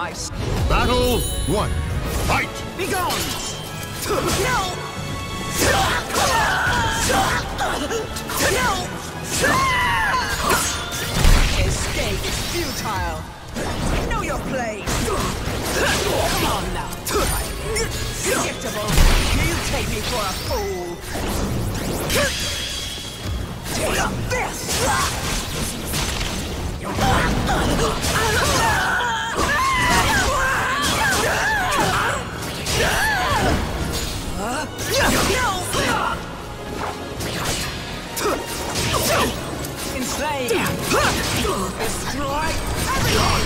I Battle one. Fight! Be gone! No! No! Escape is futile. Know your place. Come on now. Predictable. You take me for a fool. Take this! Enslave! Destroy everyone!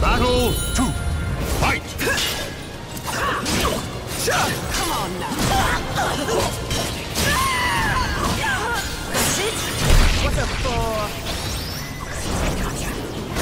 Battle two. Fight! Come on now!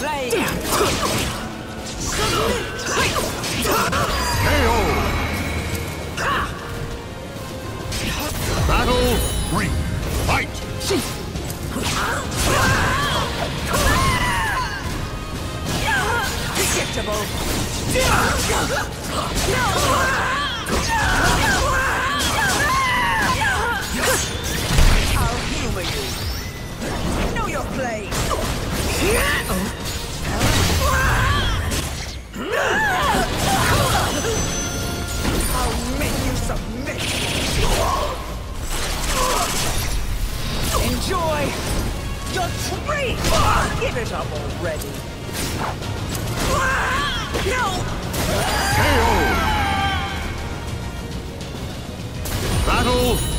Enslave! KO! It up already. No! KO! Battle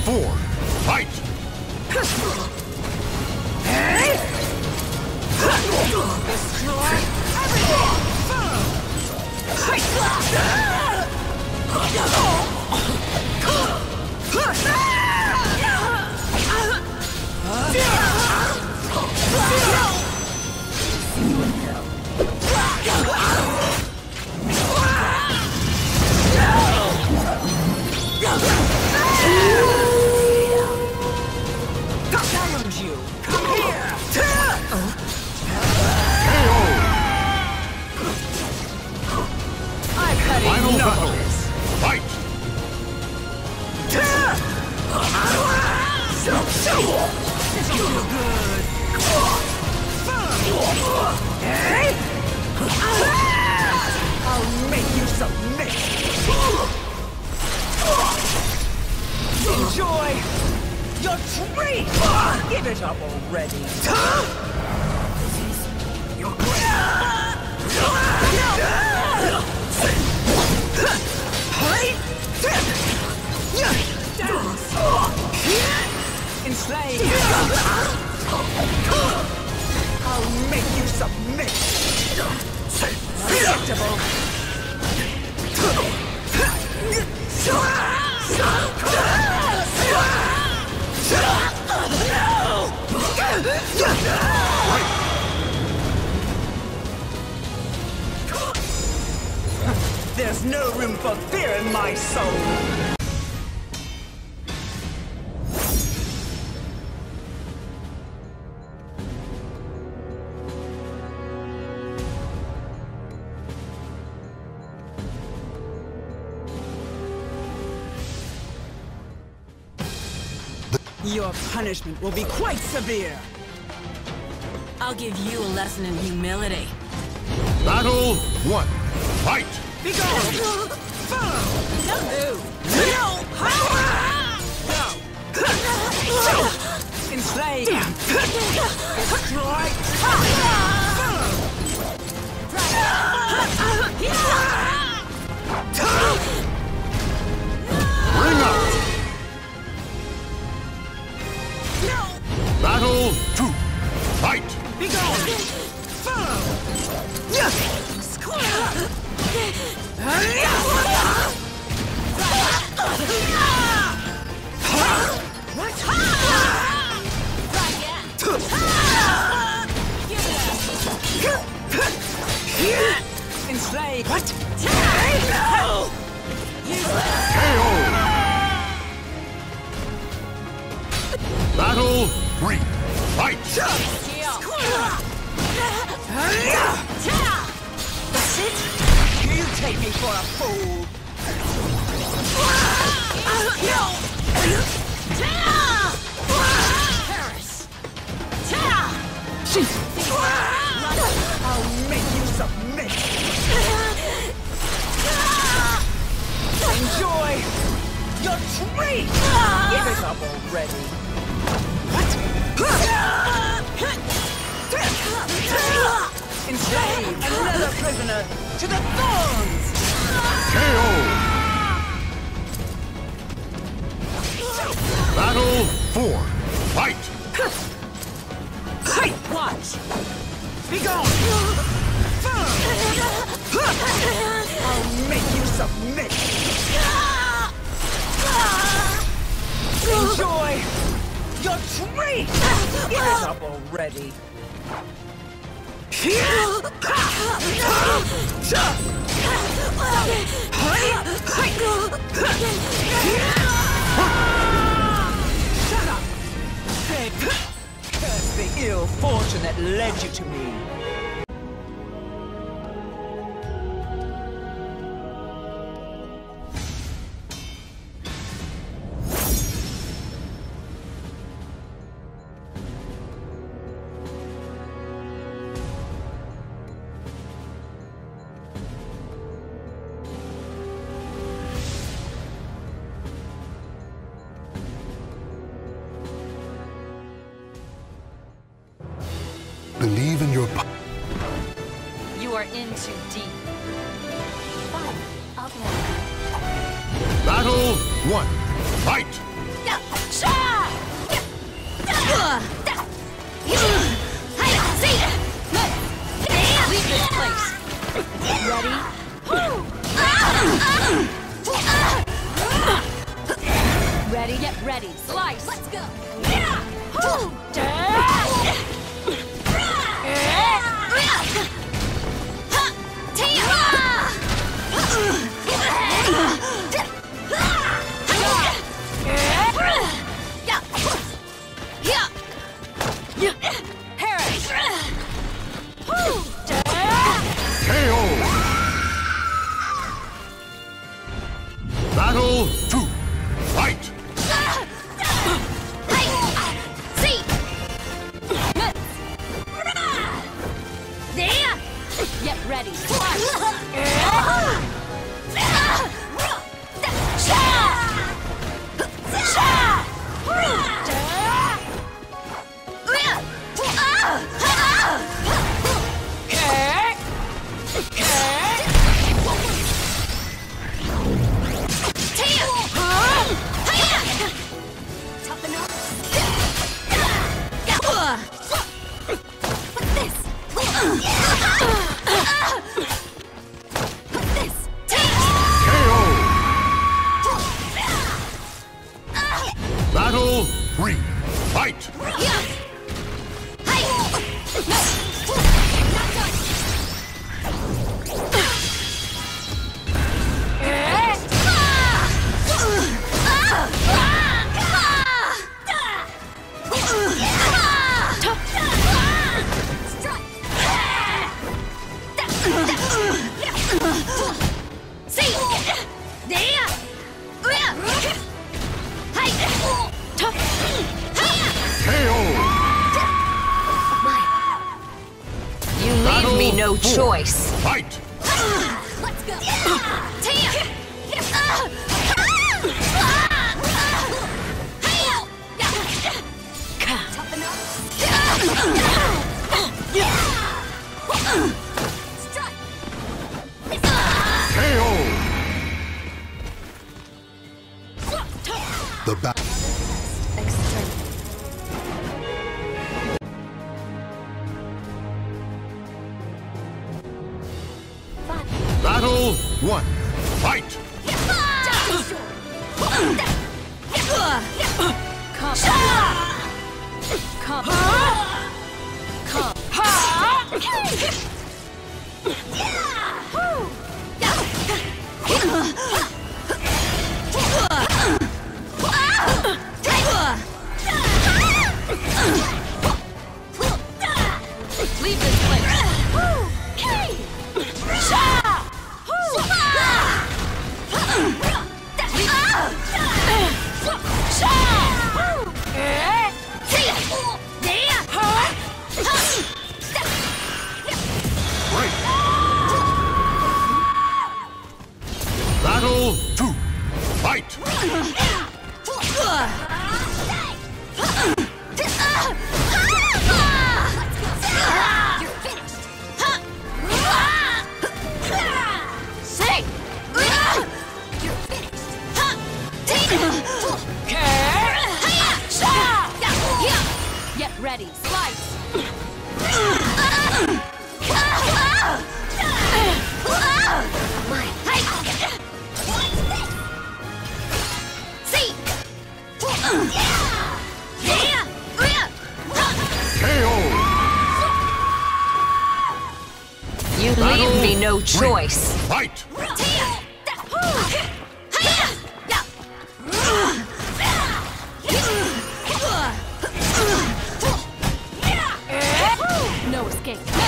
I'll make you submit! Enjoy your treat! Give it up already! Enslave! make you submit! There's no room for fear in my soul! Your punishment will be quite severe! I'll give you a lesson in humility. Battle one. Fight! Be gone! Follow! No move. No! No! Battle four, fight! Hey, watch. Be gone. I'll make you submit. Enjoy your treat. Give it up already. Shut led you to me. Are in too deep. Fine. I'll play. Battle one, fight! Leave this place. Ready? Ready? Get ready. Slice. Let's go. Paris. Choice. Fight! Let's go! Tia! Toughen up. Come. Ready, slice! See! Yeah! You leave me no choice. Fight! escape.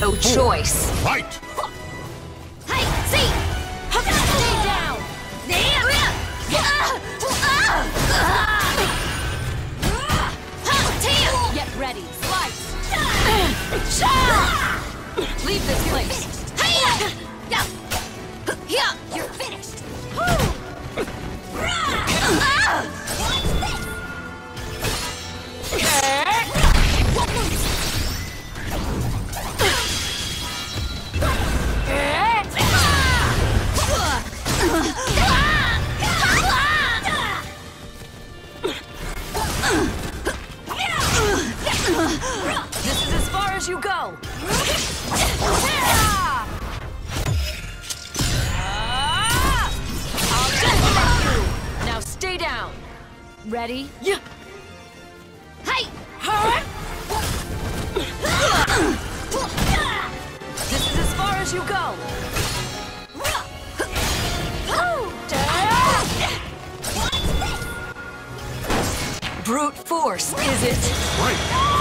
no choice. Fight! Hey, see! Stay down! Get ready, slice! Leave this place! Hey! Yeah! course, is it? Right.